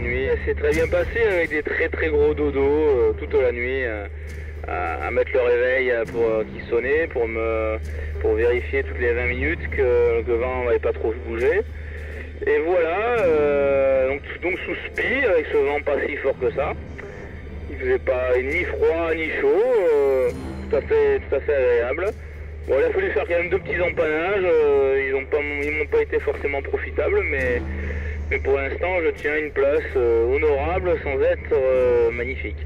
nuit. C'est très bien passé avec des très très gros dodos euh, toute la nuit. euh, à, mettre le réveil euh, pour qu'il sonnait, pour me pour vérifier toutes les 20 minutes que, le vent n'avait pas trop bougé. Et voilà, donc, sous spi, avec ce vent pas si fort que ça. Il faisait pas ni froid ni chaud, tout, à fait, tout à fait agréable. Bon, il a fallu faire quand même deux petits empannages, ils n'ont pas, ils pas été forcément profitables, mais, mais pour l'instant je tiens une place euh, honorable sans être euh, magnifique.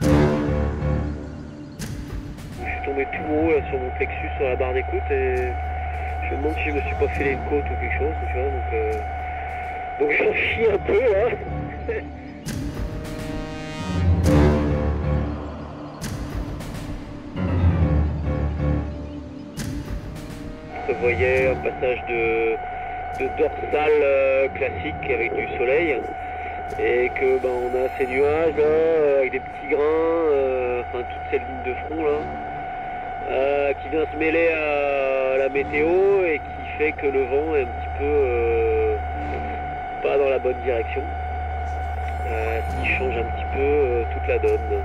Je suis tombé tout haut sur mon plexus sur la barre d'écoute et je me demande si je me suis pas filé une côte ou quelque chose, tu vois, donc, euh, donc j'en chie un peu là. Je voyais un passage de, de dorsale euh, classique avec du soleil et que ben, on a ces nuages là euh, avec des petits grains, euh, enfin toute cette ligne de front là, qui vient se mêler à la météo et qui fait que le vent est un petit peu pas dans la bonne direction, qui change un petit peu toute la donne.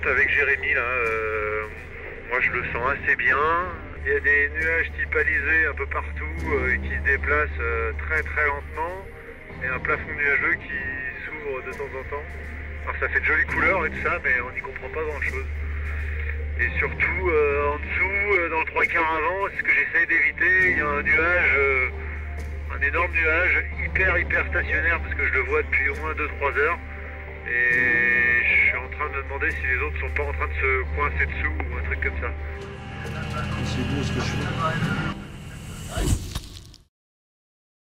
Avec Jérémy là. euh, moi je le sens assez bien. Il y a des nuages type alizé un peu partout euh, qui se déplacent euh, très très lentement. Et un plafond nuageux qui s'ouvre de temps en temps. Alors ça fait de jolies couleurs et tout ça, mais on n'y comprend pas grand chose. Et surtout euh, en dessous, dans le trois quarts avant, ce que j'essaye d'éviter, il y a un nuage, un énorme nuage, hyper hyper stationnaire parce que je le vois depuis au moins 2-3 heures. Et je suis en train de me demander si les autres sont pas en train de se coincer dessous ou un truc comme ça. C'est beau ce que je fais.